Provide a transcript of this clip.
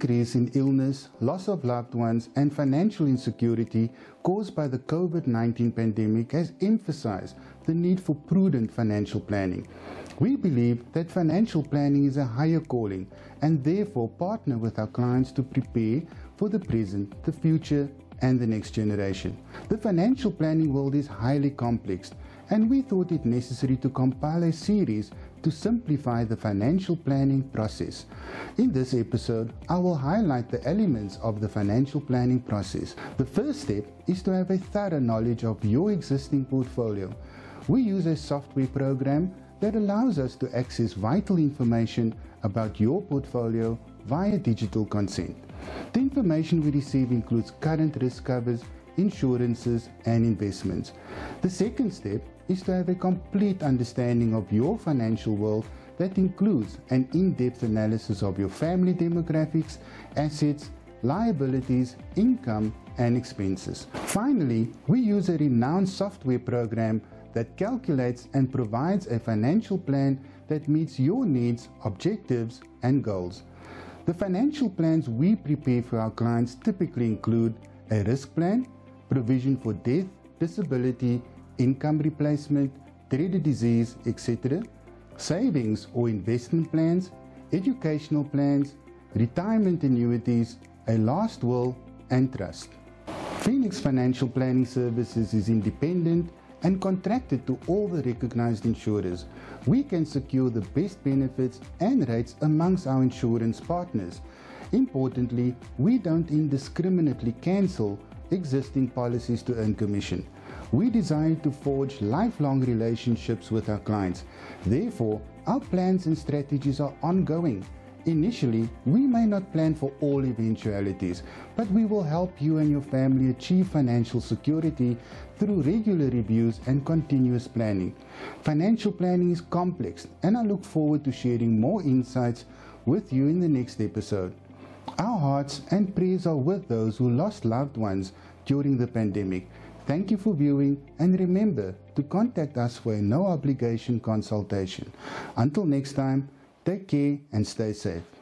increase in illness, loss of loved ones, and financial insecurity caused by the COVID 19 pandemic has emphasized the need for prudent financial planning. We believe that financial planning is a higher calling and therefore partner with our clients to prepare for the present, the future, and the next generation. The financial planning world is highly complex and we thought it necessary to compile a series to simplify the financial planning process. In this episode, I will highlight the elements of the financial planning process. The first step is to have a thorough knowledge of your existing portfolio. We use a software program that allows us to access vital information about your portfolio via digital consent. The information we receive includes current risk covers, insurances and investments. The second step is to have a complete understanding of your financial world that includes an in-depth analysis of your family demographics, assets, liabilities, income and expenses. Finally, we use a renowned software program that calculates and provides a financial plan that meets your needs, objectives and goals. The financial plans we prepare for our clients typically include a risk plan, provision for death, disability, income replacement, dreaded disease, etc., savings or investment plans, educational plans, retirement annuities, a last will, and trust. Phoenix Financial Planning Services is independent and contracted to all the recognized insurers. We can secure the best benefits and rates amongst our insurance partners. Importantly, we don't indiscriminately cancel existing policies to earn commission. We design to forge lifelong relationships with our clients. Therefore, our plans and strategies are ongoing. Initially, we may not plan for all eventualities, but we will help you and your family achieve financial security through regular reviews and continuous planning. Financial planning is complex, and I look forward to sharing more insights with you in the next episode. Our hearts and prayers are with those who lost loved ones during the pandemic. Thank you for viewing and remember to contact us for a no obligation consultation. Until next time, take care and stay safe.